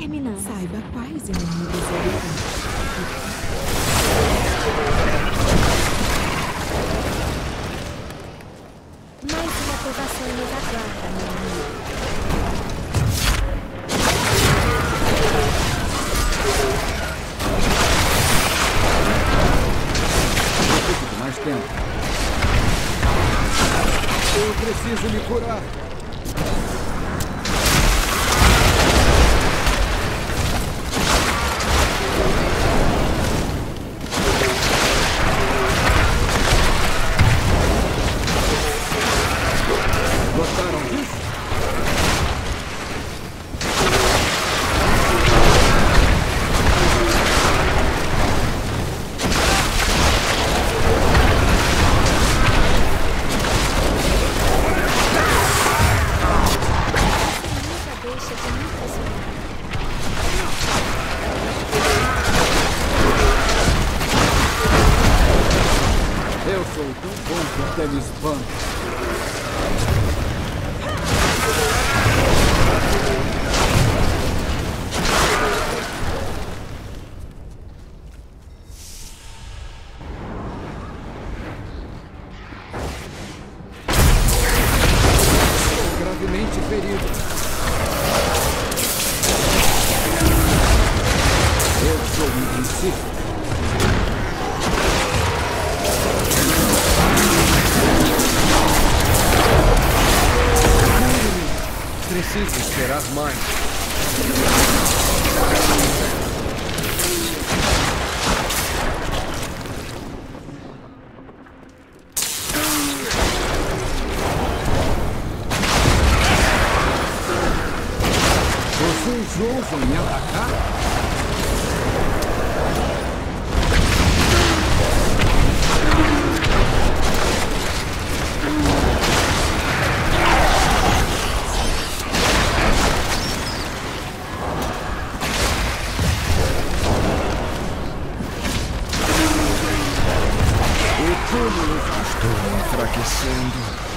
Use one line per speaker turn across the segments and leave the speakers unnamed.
Terminamos.
Saiba quais inimigos ele
Mais uma provação nos aguarda, meu amigo.
Eu preciso me curar. Sou tão bom espanto. Estou gravemente ferido. Eu sou invencível. Preciso esperar mais. Vocês ousam me atacar? Enfraquecendo.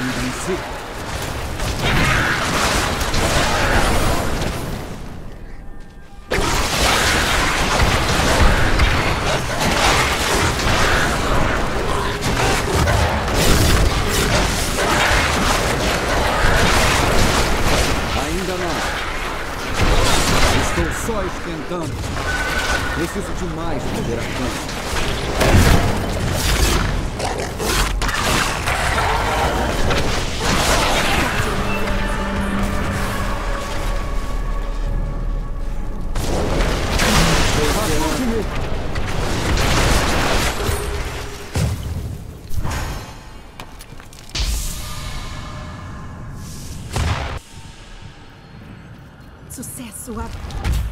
Invencível. Ainda não. Estou só esquentando. Preciso de mais moderação.
Sucesso a